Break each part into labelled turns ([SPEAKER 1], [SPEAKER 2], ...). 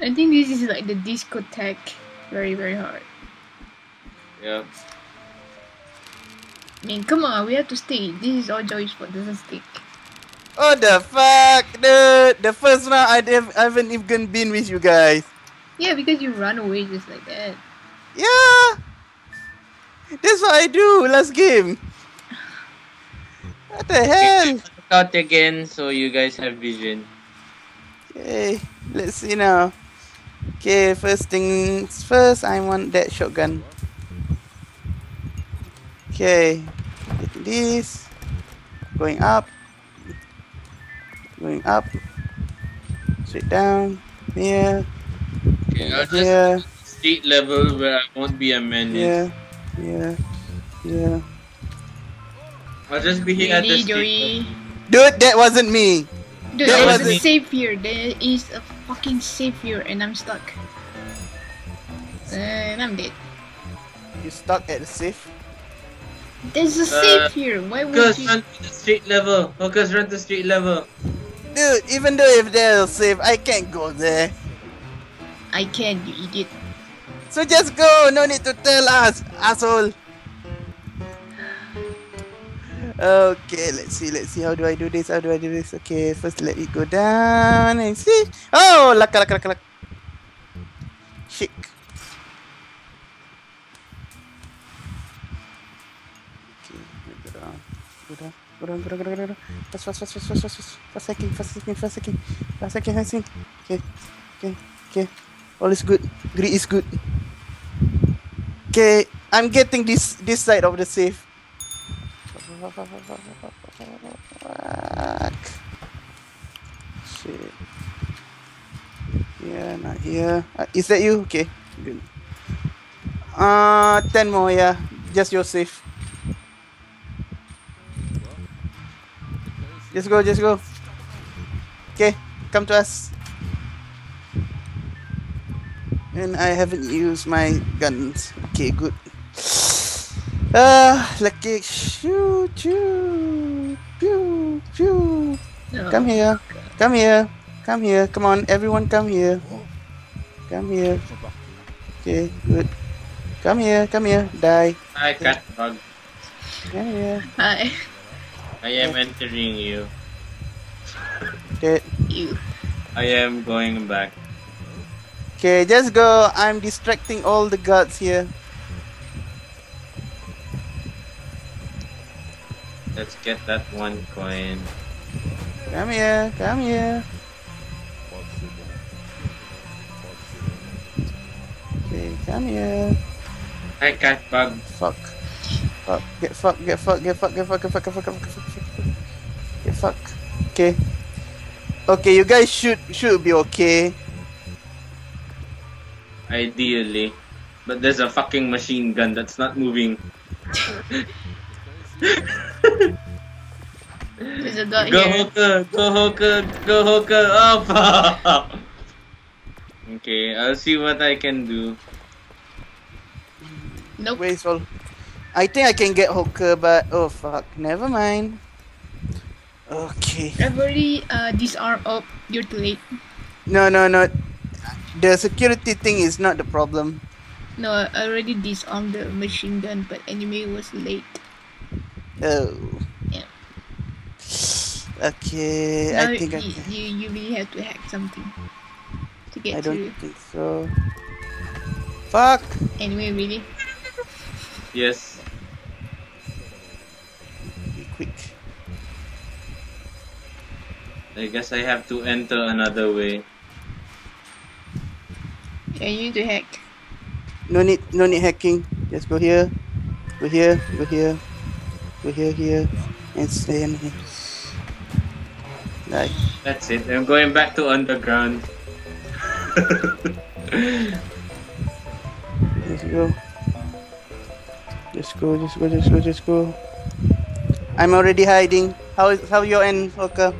[SPEAKER 1] I think this is like the discotheque. Very, very hard.
[SPEAKER 2] Yeah.
[SPEAKER 1] I mean, come on, we have to stay. This is all Joy's spot, doesn't stick.
[SPEAKER 3] Oh the fuck, dude! The first round I, def- I haven't even been with you guys.
[SPEAKER 1] Yeah, because you run away just like that.
[SPEAKER 3] Yeah! That's what I do last game. What the hell?
[SPEAKER 2] Out again, so you guys have vision.
[SPEAKER 3] Okay, let's see now. Okay, first things first, I want that shotgun. Okay, taking this. Going up. Going up. Straight down. Here.
[SPEAKER 2] Okay, I'll just
[SPEAKER 3] Here.
[SPEAKER 2] street level where I won't be a menace.
[SPEAKER 3] Here. Here. Here.
[SPEAKER 2] I'll just be here at the
[SPEAKER 1] Really,
[SPEAKER 2] street
[SPEAKER 1] Joey?
[SPEAKER 3] Dude, that wasn't me.
[SPEAKER 1] Dude,
[SPEAKER 3] That
[SPEAKER 1] there's
[SPEAKER 3] was
[SPEAKER 1] a
[SPEAKER 3] it.
[SPEAKER 1] safe here. There is a fucking safe here, and I'm stuck. And I'm dead.
[SPEAKER 3] You stuck at the safe.
[SPEAKER 1] There's a
[SPEAKER 2] Uh,
[SPEAKER 1] safe here. Why would
[SPEAKER 2] Focus,
[SPEAKER 1] you?
[SPEAKER 2] run to the street level. Focus, run to street level.
[SPEAKER 3] Dude, even though if they're safe, I can't go there.
[SPEAKER 1] I can, you idiot.
[SPEAKER 3] So just go. No need to tell us, asshole. Okay, let's see. Let's see. How do I do this? How do I do this? Okay, first let it go down and see. Oh, laka, laka, laka, laka. Chic. Okay, go down. Go down. Go down, go down, down, down. Fast, fast, fast, fast, fast, fast, fast. Fast hacking, fast hacking, fast hacking. Fast hacking, fast hacking. Okay, okay, okay. All is good. Greed is good. Okay, I'm getting this this side of the safe. Fuck. Shit. Yeah, not here. Uh, is that you? Okay, good. Uh, ten more. Yeah, just your safe. Just go, just go. Okay, come to us. And I haven't used my guns. Okay, good. Ah, lucky. Shoo, shoo, pew, pew.
[SPEAKER 1] No.
[SPEAKER 3] Come here. Come here. Come here. Come on, everyone, come here. Come here. Okay, good. Come here. Come here. Die.
[SPEAKER 2] Hi, cat bug.
[SPEAKER 3] Come here.
[SPEAKER 1] Hi.
[SPEAKER 2] I am entering you.
[SPEAKER 3] Dead.
[SPEAKER 1] You.
[SPEAKER 2] I am going back.
[SPEAKER 3] Okay, just go. I'm distracting all the guards here.
[SPEAKER 2] Let's get that one coin.
[SPEAKER 3] Come here. Come here. Okay, come here.
[SPEAKER 2] Hi, cat bug.
[SPEAKER 3] Fuck. Fuck. Get fuck. Get fuck. Get fuck. Get fuck. Get fuck. Get fuck. Get fuck. Get fuck. Get fuck. Get fuck. Okay. Okay, you guys should should be okay.
[SPEAKER 2] Ideally. But there's a fucking machine gun that's not moving.
[SPEAKER 1] There's a dot
[SPEAKER 2] Go
[SPEAKER 1] here.
[SPEAKER 2] hooker! Go hooker! Go hooker! Oh! Okay, I'll see what I can do.
[SPEAKER 1] Nope.
[SPEAKER 3] Where's all? I think I can get hooker, but oh fuck. Never mind. Okay.
[SPEAKER 1] I've already uh, disarmed. Oh, you're too late.
[SPEAKER 3] No, no, no. The security thing is not the problem.
[SPEAKER 1] No, I already disarmed the machine gun, but anyway, it was late.
[SPEAKER 3] Oh.
[SPEAKER 1] Yeah.
[SPEAKER 3] Okay,
[SPEAKER 1] now
[SPEAKER 3] I think I
[SPEAKER 1] you,
[SPEAKER 3] can.
[SPEAKER 1] you you really have to hack something to get
[SPEAKER 3] I don't
[SPEAKER 1] through.
[SPEAKER 3] think so. Fuck.
[SPEAKER 1] Anyway, really.
[SPEAKER 2] Yes.
[SPEAKER 3] Be quick.
[SPEAKER 2] I guess I have to enter another way.
[SPEAKER 1] Yeah, you need to hack.
[SPEAKER 3] No need, no need hacking. Just go here, go here, go here, go here, here, and stay in here. Nice.
[SPEAKER 2] That's it. I'm going back to underground.
[SPEAKER 3] Just go. Just go, just go, just go, just go. I'm already hiding. How is how your end, Oka?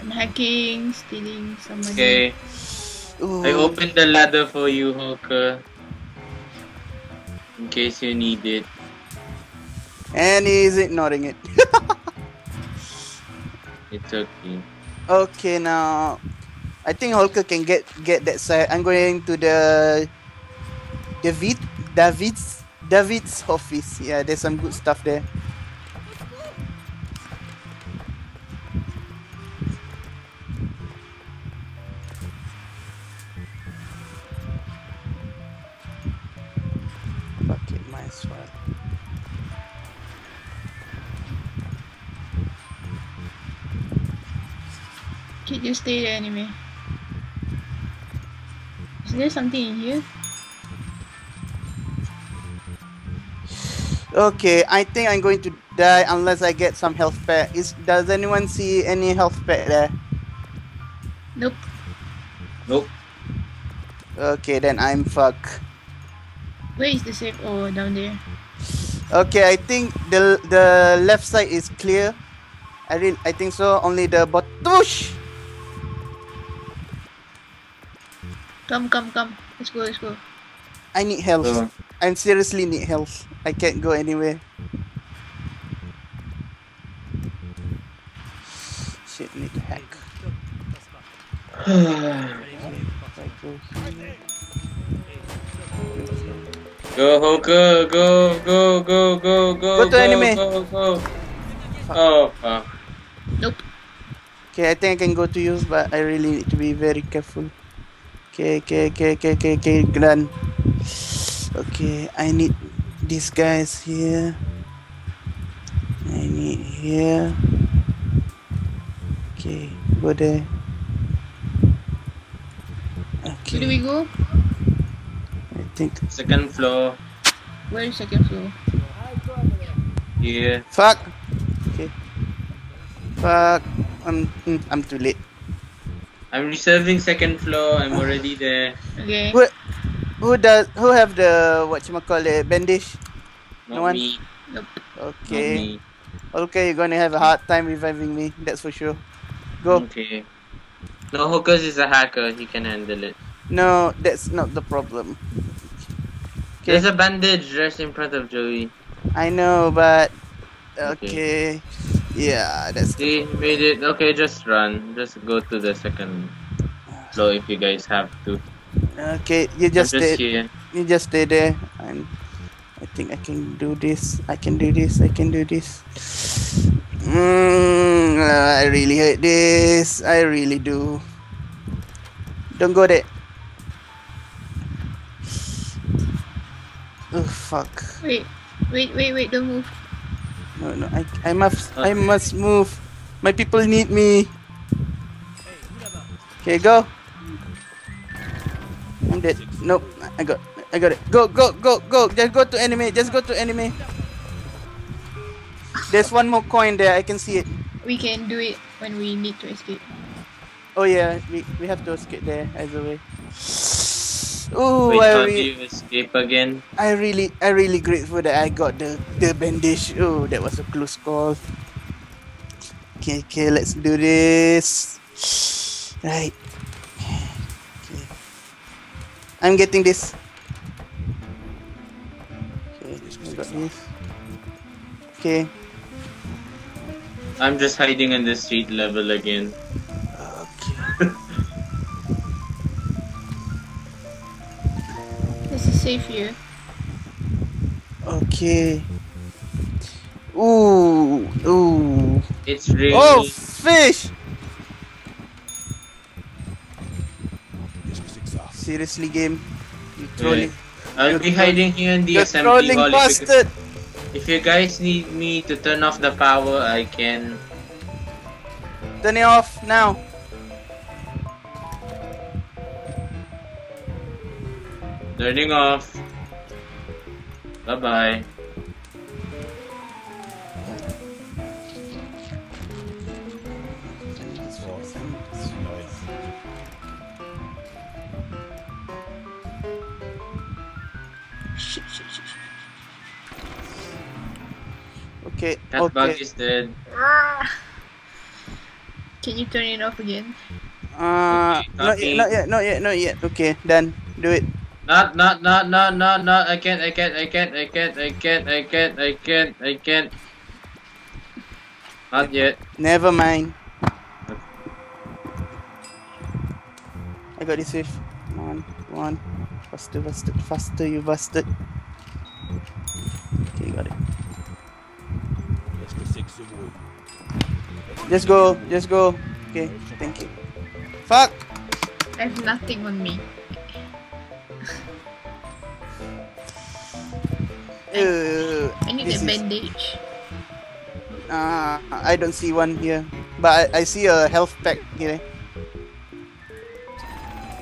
[SPEAKER 1] I'm hacking, stealing some money.
[SPEAKER 2] Okay.
[SPEAKER 3] Ooh.
[SPEAKER 2] I opened the ladder for you, Holker. In case you need it.
[SPEAKER 3] And he's ignoring it.
[SPEAKER 2] It's okay.
[SPEAKER 3] Okay, now I think Holker can get get that side. I'm going to the David David's David's office. Yeah, there's some good stuff there.
[SPEAKER 1] Okay, just stay there anyway. Is there something in here?
[SPEAKER 3] Okay, I think I'm going to die unless I get some health pack. Is does anyone see any health pack there?
[SPEAKER 1] Nope.
[SPEAKER 2] Nope.
[SPEAKER 3] Okay, then I'm fuck.
[SPEAKER 1] Where is the safe? Oh, down there.
[SPEAKER 3] Okay, I think the the left side is clear. I really, I think so. Only the bottom.
[SPEAKER 1] Come, come, come. Let's go, let's go.
[SPEAKER 3] I need health.
[SPEAKER 2] Uh,
[SPEAKER 3] I seriously need health. I can't go anywhere. Shit, need to hack. Go here.
[SPEAKER 2] Go Hoka, go, go, go, go, go.
[SPEAKER 3] Go to enemy.
[SPEAKER 2] Go, go. Oh fuck.
[SPEAKER 1] Nope.
[SPEAKER 3] Okay, I think I can go to you, but I really need to be very careful. Okay, okay, okay, okay, okay, okay, done. Okay, I need these guys here. I need here. Okay, go there.
[SPEAKER 1] Where do
[SPEAKER 3] Okay,
[SPEAKER 1] we go?
[SPEAKER 3] I think.
[SPEAKER 2] Second floor.
[SPEAKER 1] Where is second floor?
[SPEAKER 2] Yeah.
[SPEAKER 3] Fuck. Okay. Fuck. I'm. I'm too late.
[SPEAKER 2] I'm reserving second floor. I'm already there.
[SPEAKER 1] Okay.
[SPEAKER 3] Who, who does? Who have the what you call it bandage?
[SPEAKER 2] Not
[SPEAKER 3] No one?
[SPEAKER 2] me.
[SPEAKER 1] Nope.
[SPEAKER 2] Not
[SPEAKER 3] Okay.
[SPEAKER 2] me.
[SPEAKER 3] Okay, you're gonna have a hard time reviving me. That's for sure. Go.
[SPEAKER 2] Okay. No, Hookers is a hacker. He can handle it.
[SPEAKER 3] No, that's not the problem. Okay.
[SPEAKER 2] There's a bandage just in front of Joey.
[SPEAKER 3] I know, but
[SPEAKER 2] Okay.
[SPEAKER 3] okay. Yeah, that's
[SPEAKER 2] See, made it. Okay, just run. Just go to the second floor if you guys have to.
[SPEAKER 3] okay. You just
[SPEAKER 2] I'm
[SPEAKER 3] stay.
[SPEAKER 2] here.
[SPEAKER 3] You just stay there, and I think I can do this. I can do this. I can do this. Mm, I really hate this. I really do. Don't go there. Oh fuck.
[SPEAKER 1] Wait. Wait, wait, wait. Don't move.
[SPEAKER 3] No, no. I, I must. I must move. My people need me. Okay, go. I'm dead. Nope. I got. I got it. Go, go, go, go. Just go to enemy. Just go to enemy. There's one more coin there. I can see it.
[SPEAKER 1] We can do it when we need to escape.
[SPEAKER 3] Oh yeah, we, we have to escape there either way. Ooh,
[SPEAKER 2] Wait,
[SPEAKER 3] I,
[SPEAKER 2] how do
[SPEAKER 3] re-
[SPEAKER 2] you escape again?
[SPEAKER 3] I really, I really grateful that I got the the bandage. Oh, that was a close call. Okay, okay, let's do this. Right. Okay. I'm getting this. Okay, I got this. Okay.
[SPEAKER 2] I'm just hiding in the street level again.
[SPEAKER 1] This is safe here.
[SPEAKER 3] Okay. Ooh, ooh.
[SPEAKER 2] It's really.
[SPEAKER 3] Oh, fish! Seriously, game. You trolling.
[SPEAKER 2] I'll be hiding here in the
[SPEAKER 3] You're
[SPEAKER 2] assembly
[SPEAKER 3] trolling
[SPEAKER 2] hall. If you,
[SPEAKER 3] bastard!
[SPEAKER 2] if you guys need me to turn off the power, I can.
[SPEAKER 3] Turn it off now.
[SPEAKER 2] Turning off. Bye bye.
[SPEAKER 1] Shit, shit, shit, shit.
[SPEAKER 3] Okay,
[SPEAKER 2] Cat bug is dead.
[SPEAKER 1] Can you turn it off again?
[SPEAKER 3] Uh,
[SPEAKER 2] Okay,
[SPEAKER 3] not yet, not yet, not yet, not yet. Okay, done. Do it.
[SPEAKER 2] Not, not, not, not, not, not. I can't, I can't, I can't, I can't, I can't, I can't, I can't, I can't. Not yet.
[SPEAKER 3] Never mind. I got this wave. Come on, come on. Faster, faster, faster, you bastard. Okay, got it. Just go, just go. Okay, thank you. Fuck!
[SPEAKER 1] I have nothing on me.
[SPEAKER 3] Uh,
[SPEAKER 1] I need
[SPEAKER 3] this
[SPEAKER 1] a
[SPEAKER 3] is-
[SPEAKER 1] bandage.
[SPEAKER 3] Uh, I don't see one here. But I, I see a health pack here.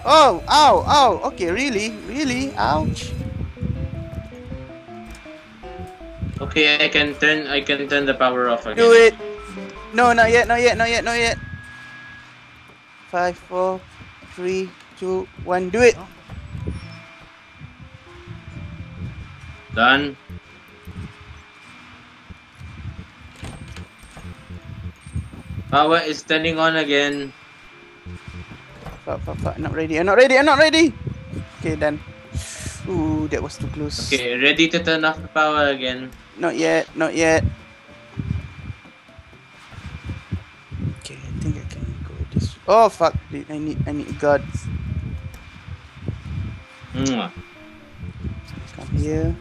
[SPEAKER 3] Oh, ow, ow. Okay, really? Really? Ouch.
[SPEAKER 2] Okay, I can turn I can turn the power off again.
[SPEAKER 3] Do it. No, not yet, not yet, not yet, not yet. Five, four, three, two, one. Do it.
[SPEAKER 2] Done. Power is turning on again.
[SPEAKER 3] Fuck, fuck, fuck. Not ready. I'm not ready. I'm not ready. Okay, done. Ooh, that was too close.
[SPEAKER 2] Okay, ready to turn off the power again.
[SPEAKER 3] Not yet. Not yet. Okay, I think I can go this. Oh fuck! I need. I need guards.
[SPEAKER 2] Mwah.
[SPEAKER 3] Come here.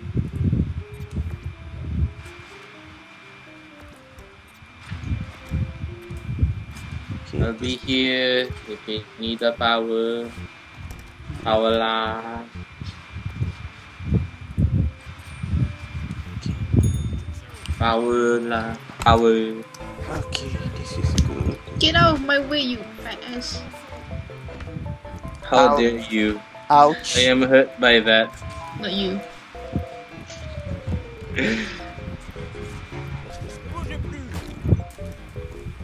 [SPEAKER 2] I'll be here if you need the power. Power lah. Power lah. Power.
[SPEAKER 3] Okay, this is good.
[SPEAKER 1] Get out of my way, you fat ass.
[SPEAKER 2] How
[SPEAKER 3] Ow.
[SPEAKER 2] dare you?
[SPEAKER 3] Ouch.
[SPEAKER 2] I am hurt by that.
[SPEAKER 1] Not you.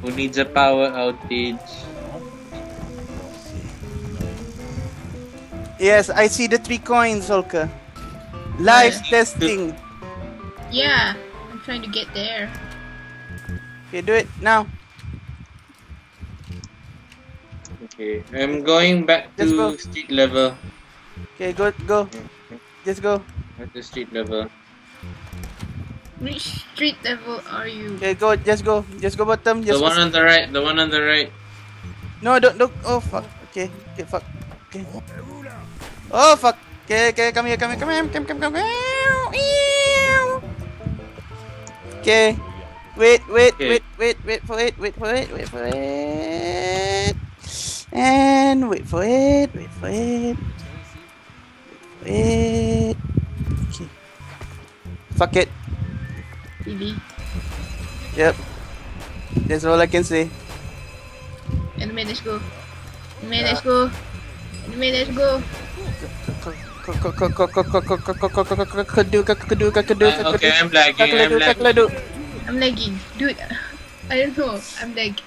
[SPEAKER 2] Who needs a power outage?
[SPEAKER 3] Yes, I see the three coins, Olka. Live
[SPEAKER 1] Yeah.
[SPEAKER 3] testing.
[SPEAKER 1] Yeah, I'm trying to get there.
[SPEAKER 3] Okay, do it now.
[SPEAKER 2] Okay, I'm going back
[SPEAKER 3] Let's
[SPEAKER 2] to
[SPEAKER 3] go.
[SPEAKER 2] street level.
[SPEAKER 3] Okay, go, go. Just go.
[SPEAKER 2] At the street level.
[SPEAKER 1] Which street level are you?
[SPEAKER 3] Okay, go. Just go. Just go bottom.
[SPEAKER 2] The
[SPEAKER 3] Just
[SPEAKER 2] one on the right, the one on the right.
[SPEAKER 3] No, don't, don't. Oh fuck. Okay, okay, fuck. Okay. Oh fuck. Okay, okay, come here, come here, come here, come, come, come, come. Okay. Wait, wait,
[SPEAKER 2] Okay.
[SPEAKER 3] wait, wait, wait for it, wait for it, wait for it. And wait for it, wait for it. Wait for it. Okay. Fuck it.
[SPEAKER 1] Really?
[SPEAKER 3] Yep. That's all I can say.
[SPEAKER 1] Anime, let's go. Anime, let's go. Anime, let's go.
[SPEAKER 2] Okay, I'm lagging, I'm
[SPEAKER 3] kedu,
[SPEAKER 2] lagging.
[SPEAKER 3] kedu.
[SPEAKER 1] I'm lagging. Dude, I don't know. I'm like,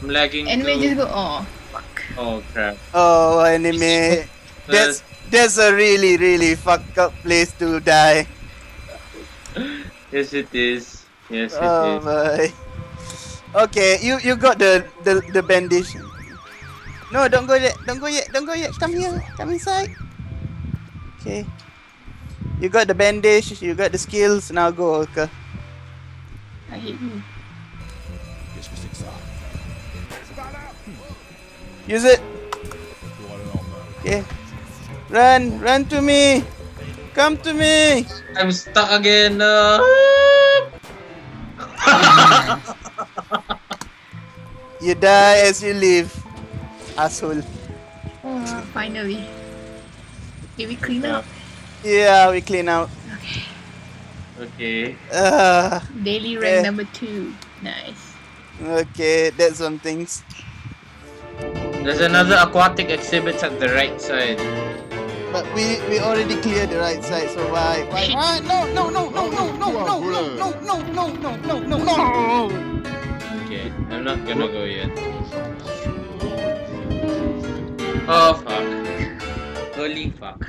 [SPEAKER 2] I'm lagging
[SPEAKER 1] anime
[SPEAKER 2] too.
[SPEAKER 1] just go, oh, fuck.
[SPEAKER 2] Oh crap.
[SPEAKER 3] Oh, anime. That's that's a really really fucked up place to die.
[SPEAKER 2] Yes, it is. Yes, it
[SPEAKER 3] Oh
[SPEAKER 2] is.
[SPEAKER 3] my. Okay, you you got the the the bandage. No, don't go yet. Don't go yet. Don't go yet. Come here. Come inside. Okay. You got the bandage. You got the skills. Now go, okay.
[SPEAKER 1] I hate you. Hmm.
[SPEAKER 3] Use it. Okay. Run, run to me. Come to me.
[SPEAKER 2] I'm stuck again. No.
[SPEAKER 3] You die as you live. Asshole.
[SPEAKER 1] Oh, finally. Okay, we clean up.
[SPEAKER 3] Yeah, we clean out.
[SPEAKER 2] okay.
[SPEAKER 3] Uh,
[SPEAKER 1] Daily rank
[SPEAKER 3] Yeah.
[SPEAKER 1] number two. Nice.
[SPEAKER 3] okay, that's some things.
[SPEAKER 2] There's another aquatic exhibit at the right side.
[SPEAKER 3] But we we already cleared the right side, so why? Why?
[SPEAKER 1] Shit.
[SPEAKER 3] why? No, no, no, no, no, no, no, no, no, no, no, no, no, no, no.
[SPEAKER 2] I'm not gonna go yet. Oh fuck. Oh, Holy fuck.